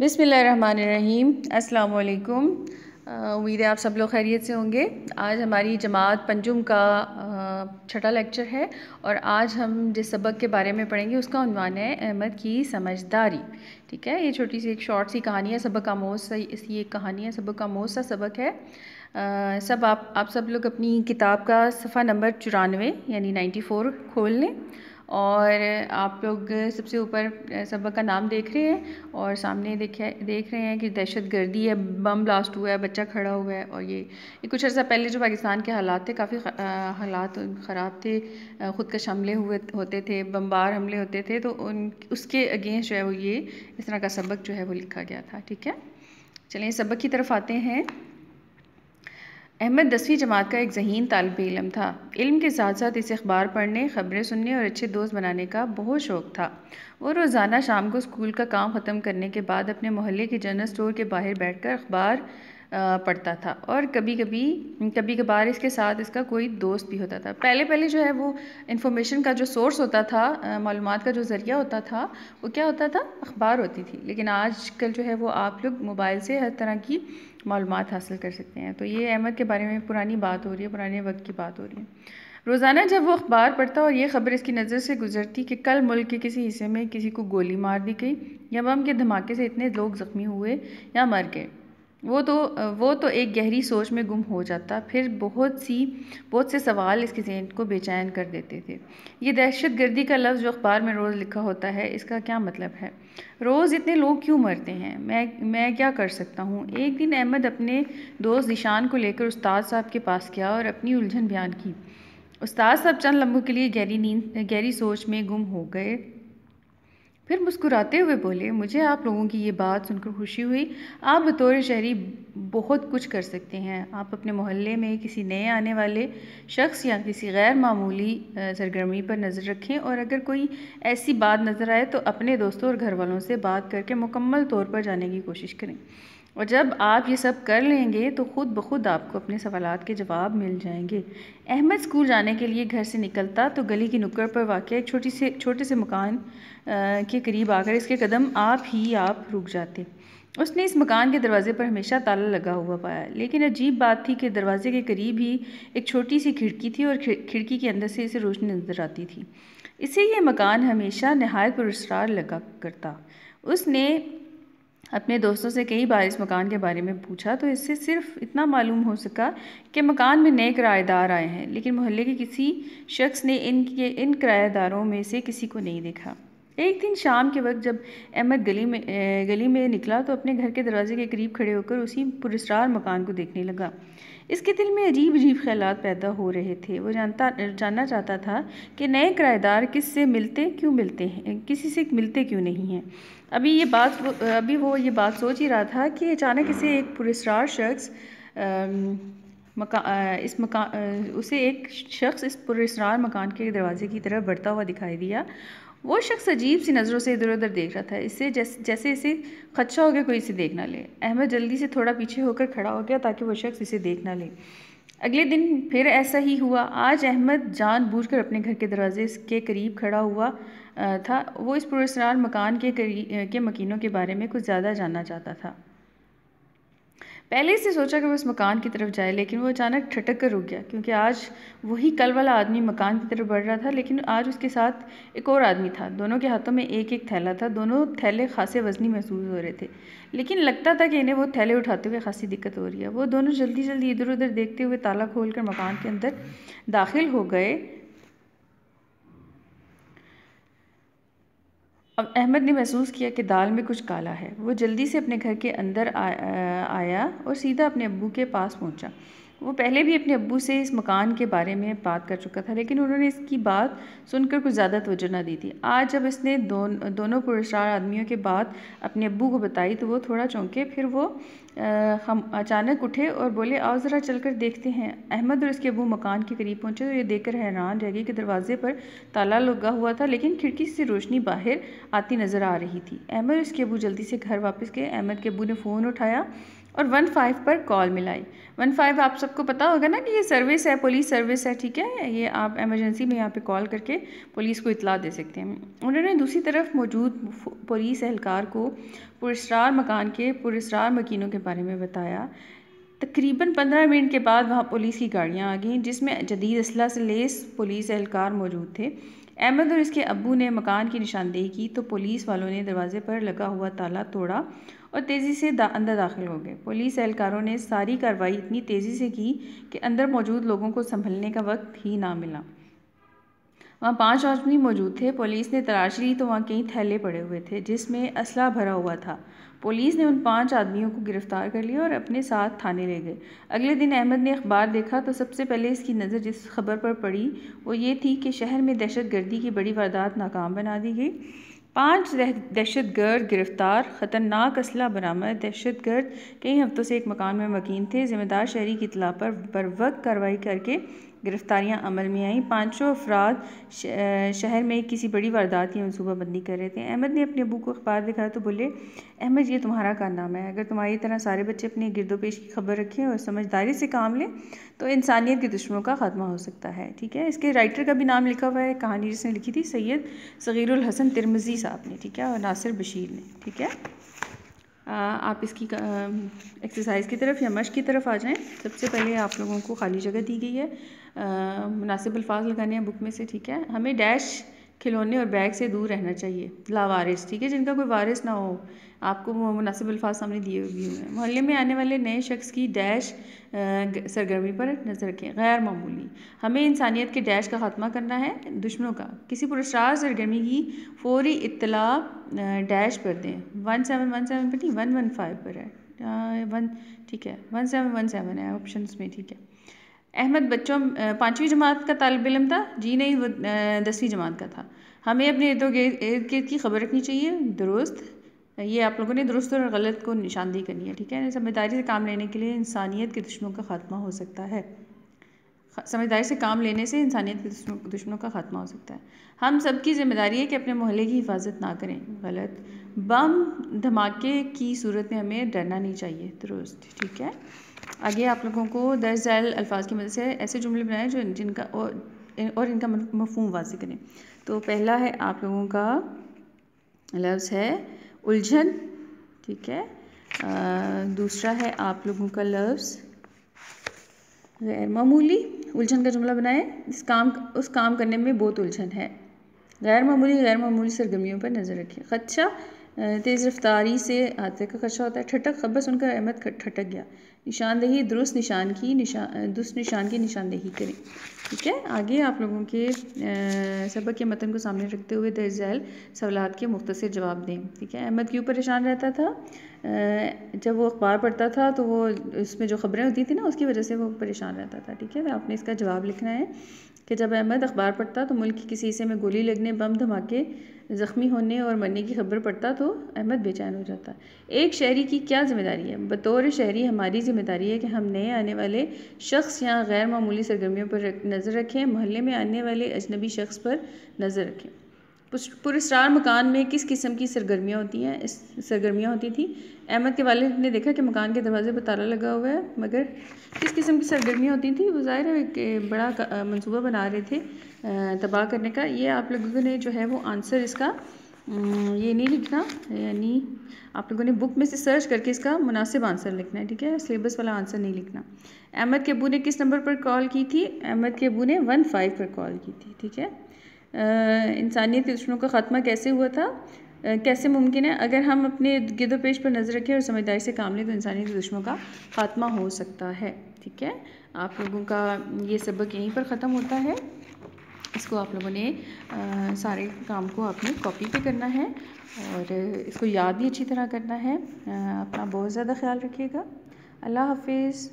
बिसमीम वालेकुम उम्मीद है आप सब लोग खैरियत से होंगे। आज हमारी जमात पंजुम का छठा लेक्चर है और आज हम जिस सबक के बारे में पढ़ेंगे उसका उन्वान है अहमद की समझदारी। ठीक है? ये छोटी सी एक शॉर्ट सी कहानी है सबक का मोस इसकी एक कहानी है सबक मोस सा सबक है। आ, सब आप आप सब लोग अपनी किताब का सफ़ा नंबर चुरानवे यानी नाइन्टी फ़ोर खोल लें। और आप लोग सबसे ऊपर सबक का नाम देख रहे हैं और सामने देखे देख रहे हैं कि दहशत गर्दी है, बम ब्लास्ट हुआ है, बच्चा खड़ा हुआ है और ये ये कुछ अर्सा पहले जो पाकिस्तान के हालात थे, काफ़ी हालात ख़राब थे ख़ुद कश हमले हुए, होते थे, बमबार हमले होते थे तो उन, उसके अगेंस्ट जो है वो ये, इस तरह का सबक जो है वो लिखा गया था, ठीक है? चलिए, सबक की तरफ़ आते हैं। अहमद दसवीं जमात का एक जहीन तालब इलम था। इल्म के साथ साथ इसे अखबार पढ़ने, ख़बरें सुनने और अच्छे दोस्त बनाने का बहुत शौक़ था। वो रोज़ाना शाम को स्कूल का काम ख़त्म करने के बाद अपने मोहल्ले के जनरल स्टोर के बाहर बैठकर अखबार पढ़ता था। और कभी कभी कभी कभार इसके साथ इसका कोई दोस्त भी होता था। पहले पहले जो है वो इन्फॉर्मेशन का जो सोर्स होता था मालूम का जो ज़रिया होता था, वो क्या होता था? अखबार होती थी। लेकिन आजकल जो है वो आप लोग मोबाइल से हर तरह की मालूम हासिल कर सकते हैं। तो ये अहमद के बारे में पुरानी बात हो रही है, पुराने वक्त की बात हो रही है। रोज़ाना जब वो अखबार पढ़ता और ये ख़बर इसकी नज़र से गुजरती कि कल मुल्क के किसी हिस्से में किसी को गोली मार दी गई, या बम के धमाके से इतने लोग ज़ख्मी हुए या मर गए वो तो वो तो एक गहरी सोच में गुम हो जाता, फिर बहुत सी, बहुत से सवाल इसके जहन को बेचैन कर देते थे। ये दहशत गर्दी का लफ्ज़ जो अखबार में रोज़ लिखा होता है, इसका क्या मतलब है? रोज़ इतने लोग क्यों मरते हैं? मैं मैं क्या कर सकता हूँ? एक दिन अहमद अपने दोस्त निशान को लेकर उस्ताद साहब के पास गया और अपनी उलझन बयान की। उस्ताद साहब चंद लम्हों के लिए गहरी नींद, गहरी सोच में गुम हो गए। फिर मुस्कुराते हुए बोले, मुझे आप लोगों की ये बात सुनकर खुशी हुई। आप बतौर शहरी बहुत कुछ कर सकते हैं। आप अपने मोहल्ले में किसी नए आने वाले शख्स या किसी गैर मामूली सरगर्मी पर नज़र रखें और अगर कोई ऐसी बात नज़र आए तो अपने दोस्तों और घर वालों से बात करके मुकम्मल तौर पर जाने की कोशिश करें। और जब आप ये सब कर लेंगे तो ख़ुद ब खुद आपको अपने सवाल के जवाब मिल जाएँगे। अहमद स्कूल जाने के लिए घर से निकलता तो गली की नुक्कड़ पर वाक़ एक छोटी से, छोटे से मकान के करीब आकर इसके कदम आप ही आप रुक जाते। उसने इस मकान के दरवाजे पर हमेशा ताला लगा हुआ पाया, लेकिन अजीब बात थी कि दरवाजे के करीब ही एक छोटी सी खिड़की थी और खिड़की के अंदर से इसे रोशनी नज़र आती थी। इसे ये मकान हमेशा नहायत पुरस्कार लगा करता। उसने अपने दोस्तों से कई बार इस मकान के बारे में पूछा तो इससे सिर्फ़ इतना मालूम हो सका कि मकान में नए किराएदार आए हैं, लेकिन मोहल्ले के किसी शख्स ने इनके, इन किराएदारों में से किसी को नहीं देखा। एक दिन शाम के वक्त जब अहमद गली में गली में निकला तो अपने घर के दरवाजे के करीब खड़े होकर उसी पुरस्कार मकान को देखने लगा। इसके दिल में अजीब अजीब ख्याल पैदा हो रहे थे। वो जानता, जानना चाहता था कि नए किराएदार किस से मिलते क्यों मिलते हैं किसी से मिलते क्यों नहीं हैं। अभी ये बात अभी वो ये बात सोच ही रहा था कि अचानक इसे एक पुरस्कार शख्स मका इस मकान उसे एक शख्स इस पुरस्कार मकान के दरवाजे की तरफ़ बढ़ता हुआ दिखाई दिया वो शख्स अजीब सी नज़रों से इधर उधर देख रहा था। इससे जैसे जैसे इसे खदशा हो गया, कोई इसे देख ना ले। अहमद जल्दी से थोड़ा पीछे होकर खड़ा हो गया ताकि वो शख्स इसे देख ना ले। अगले दिन फिर ऐसा ही हुआ। आज अहमद जान बूझ कर अपने घर के दरवाजे के करीब खड़ा हुआ था। वो इस पुरस्कार मकान के के मकीनों के बारे में कुछ ज़्यादा जानना चाहता था। पहले से सोचा कि वो उस मकान की तरफ़ जाए, लेकिन वो अचानक ठटक कर रुक गया, क्योंकि आज वही कल वाला आदमी मकान की तरफ़ बढ़ रहा था, लेकिन आज उसके साथ एक और आदमी था। दोनों के हाथों में एक एक थैला था। दोनों थैले खासे वजनी महसूस हो रहे थे, लेकिन लगता था कि इन्हें वो थैले उठाते हुए खासी दिक्कत हो रही है। वो दोनों जल्दी जल्दी इधर उधर देखते हुए ताला खोल कर मकान के अंदर दाखिल हो गए। अब अहमद ने महसूस किया कि दाल में कुछ काला है। वो जल्दी से अपने घर के अंदर आ, आ, आया और सीधा अपने अबू के पास पहुँचा। वो पहले भी अपने अब्बू से इस मकान के बारे में बात कर चुका था लेकिन उन्होंने इसकी बात सुनकर कुछ ज़्यादा तवज्जो ना दी थी। आज जब इसने दोन दोनों पुरस्कार आदमियों के बात अपने अब्बू को बताई तो वो थोड़ा चौंके फिर वो आ, हम अचानक उठे और बोले आओ ज़रा चल कर देखते हैं। अहमद और इसके अबू मकान के करीब पहुँचे तो ये देखकर हैरान रह गई कि दरवाजे पर ताला लगा हुआ था लेकिन खिड़की से रोशनी बाहर आती नज़र आ रही थी। अहमद और इसके अबू जल्दी से घर वापस गए। अहमद के अबू ने फ़ोन उठाया और वन फाइव पर कॉल मिलाई। वन फाइव आप सबको पता होगा ना कि ये सर्विस है, पुलिस सर्विस है, ठीक है? ये आप एमरजेंसी में यहाँ पे कॉल करके पुलिस को इतला दे सकते हैं। उन्होंने दूसरी तरफ़ मौजूद पुलिस एहलकार को पुरस्कार मकान के, पुरस्कार मकीनों के बारे में बताया। तकरीबन पंद्रह मिनट के बाद वहाँ पुलिस की गाड़ियाँ आ गईं, जिसमें जदीद असला से लेस पुलिस एहलकार मौजूद थे। अहमद और इसके अब्बू ने मकान की निशानदेही की तो पुलिस वालों ने दरवाजे पर लगा हुआ ताला तोड़ा और तेज़ी से दा, अंदर दाखिल हो गए। पुलिस एहलकारों ने सारी कार्रवाई इतनी तेज़ी से की कि अंदर मौजूद लोगों को संभलने का वक्त ही ना मिला। वहाँ पाँच आदमी मौजूद थे। पुलिस ने तलाश ली तो वहाँ कई थैले पड़े हुए थे जिसमें असला भरा हुआ था। पुलिस ने उन पाँच आदमियों को गिरफ़्तार कर लिया और अपने साथ थाने ले गए। अगले दिन अहमद ने अखबार देखा तो सबसे पहले इसकी नज़र जिस खबर पर पड़ी वो ये थी कि शहर में दहशत गर्दी की बड़ी वारदात नाकाम बना दी गई। पाँच दहशत गर्द गिरफ़्तार, ख़तरनाक असला बरामद। दहशत गर्द कई हफ्तों से एक मकान में मकीन थे। ज़िम्मेदार शहरी की इतला पर बर वक्त कार्रवाई करके गिरफ्तारियाँ अमल में आईं। पाँचों अफराद शहर में किसी बड़ी वारदात की मनसूबाबंदी कर रहे थे। अहमद ने अपने अबू को अखबार दिखाया तो बोले, अहमद, ये तुम्हारा कारनामा है। अगर तुम्हारी तरह सारे बच्चे अपने गिरदोपेश की खबर रखें और समझदारी से काम लें तो इंसानियत के दुश्मनों का खात्मा हो सकता है। ठीक है? इसके राइटर का भी नाम लिखा हुआ है। कहानी जिसने लिखी थी, सैयद सग़ीरुल हसन तिरमजी साहब ने, ठीक है, और नासिर बशीर ने, ठीक है? आप इसकी एक्सरसाइज की तरफ़ या मश की तरफ़ आ जाएँ। सबसे पहले आप लोगों को खाली जगह दी गई है। मुनासिब अल्फाज लगाने हैं बुक में से, ठीक है? हमें डैश खिलौने और बैग से दूर रहना चाहिए। लावारिस, ठीक है? जिनका कोई वारिस ना हो। आपको मुनासिब अल्फाज सामने दिए हुए हैं। मोहल्ले में आने वाले नए शख्स की डैश सरगर्मी पर नज़र रखें। गैर मामूली। हमें इंसानियत के डैश का खात्मा करना है, दुश्मनों का। किसी पुरस्कार, सरगर्मी की फौरी इतला डैश पर दें। वन सेवन वन सेवन पर नहीं, वन वन फाइव पर है। वन, ठीक है? वन सेवन वन सेवन है ऑप्शन में, ठीक है? अहमद, बच्चों पाँचवीं जमात का तालब इलम था, जी नहीं, वो दसवीं जमात का था। हमें अपने इर्द इर्द गिर्द की खबर रखनी चाहिए, दुरुस्त। ये आप लोगों ने दुरुस्त और गलत को निशानदेही करनी है, ठीक है? समझदारी से काम लेने के लिए इंसानियत के दुश्मनों का खात्मा हो सकता है। समझदारी से काम लेने से इंसानियत के दुश्मनों का खात्मा हो सकता है। हम सब की ज़िम्मेदारी है कि अपने मोहल्ले की हिफाजत ना करें, गलत। बम धमाके की सूरत में हमें डरना नहीं चाहिए, दुरुस्त, ठीक है? आगे आप लोगों को दर्ज झैल अल्फाज की मदद से ऐसे जुमले बनाएँ जो जिनका और, और इनका मफहम वाजी करें। तो पहला है आप लोगों का लफ्ज़ है उलझन ठीक है? आ, दूसरा है आप लोगों का लफ्ज़ गैर मामूली उलझन का जुमला बनाएँ इस काम उस काम करने में बहुत उलझन है। गैर मामूली गैर मामूली सरगर्मियों पर नज़र रखें। खदशा तेज़ रफ्तारी से हादसे का खदशा होता है। ठटक खबर सुनकर अहमद ठटक गया। निशानदेही, दुरुस्त निशान की निशान दुरुस्त निशान की निशानदेही करें। ठीक है? आगे आप लोगों के सबक के मतन को सामने रखते हुए दर्ज दर्जैल सवालत के मुख्तर जवाब दें। ठीक है? अहमद क्यों परेशान रहता था? जब वो अखबार पढ़ता था तो वो उसमें जो ख़बरें होती थी ना, उसकी वजह से वो परेशान रहता था। ठीक है? तो आपने इसका जवाब लिखना है। कि जब अहमद अखबार पढ़ता तो मुल्क के किसी हिस्से में गोली लगने, बम धमाके, ज़ख्मी होने और मरने की खबर पड़ता तो अहमद बेचैन हो जाता। एक शहरी की क्या ज़िम्मेदारी है? बतौर शहरी हमारी ज़िम्मेदारी है कि हम नए आने वाले शख्स या गैर मामूली सरगर्मियों पर नज़र रखें, मोहल्ले में आने वाले अजनबी शख्स पर नज़र रखें। पुरस्कार मकान में किस किस्म की सरगर्मियाँ होती हैं? इस सरगर्मियाँ होती थी। अहमद के वालिद ने देखा कि मकान के दरवाजे पर ताला लगा हुआ है, मगर किस किस्म की सरगर्मियाँ होती थी? वो ज़ाहिर है कि बड़ा मंसूबा बना रहे थे तबाह करने का। ये आप लोगों ने जो है वो आंसर इसका ये नहीं लिखना, यानी आप लोगों ने बुक में से सर्च करके इसका मुनासिब आंसर लिखना है, ठीक है? सिलेबस वाला आंसर नहीं लिखना। अहमद के अबू ने किस नंबर पर कॉल की थी? अहमद के अबू ने वन फाइव पर कॉल की थी, ठीक है? इंसानियत के दुश्मनों का ख़ात्मा कैसे हुआ था? कैसे मुमकिन है? अगर हम अपने गिदो पेश पर नज़र रखें और समझदारी से काम लें तो इंसानियत के दुश्मनों का ख़ात्मा हो सकता है। ठीक है? आप लोगों का ये सबक यहीं पर ख़त्म होता है। इसको आप लोगों ने आ, सारे काम को आपने कॉपी पे करना है और इसको याद भी अच्छी तरह करना है। आ, अपना बहुत ज़्यादा ख्याल रखिएगा। अल्लाह हाफिज़।